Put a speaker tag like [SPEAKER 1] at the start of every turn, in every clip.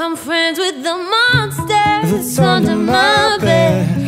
[SPEAKER 1] I'm friends with the monster that's under my bed.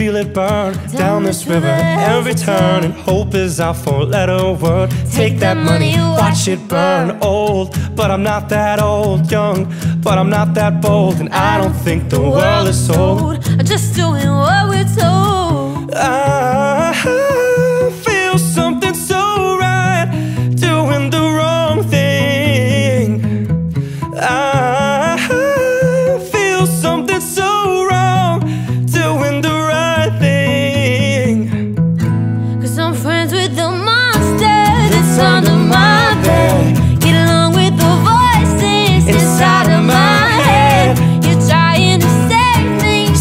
[SPEAKER 1] Feel
[SPEAKER 2] it burn down this river every turn and hope is our four letter word. Take that money watch it burn. old but I'm not that old young but I'm not that bold and I don't think the world is sold I
[SPEAKER 1] Just doing what we're told.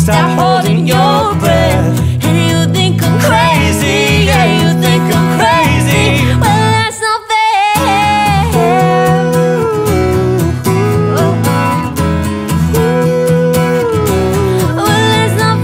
[SPEAKER 2] Stop holding your breath.
[SPEAKER 1] And you think I'm crazy. Yeah, you think I'm crazy. Well, that's not fair. Well, that's not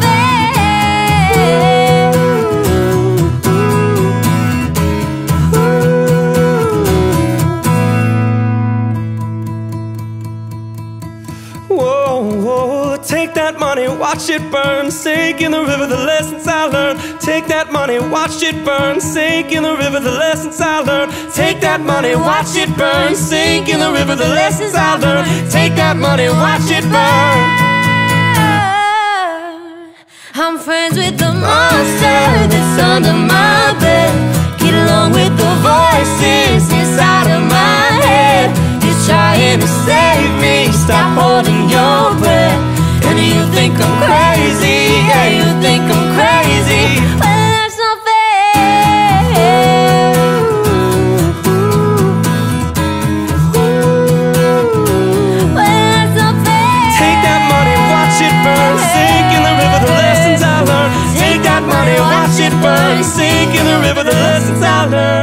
[SPEAKER 2] Whoa, whoa, take that money, watch it burn, sink in the river, the lessons I learned. Take that money, watch it burn, sink in the river, the lessons I learned. Take that money, watch it burn, sink in the river, the lessons I learned. Take that money, watch it burn.
[SPEAKER 1] I'm friends with the monster that's under my
[SPEAKER 2] river, the lessons I learned.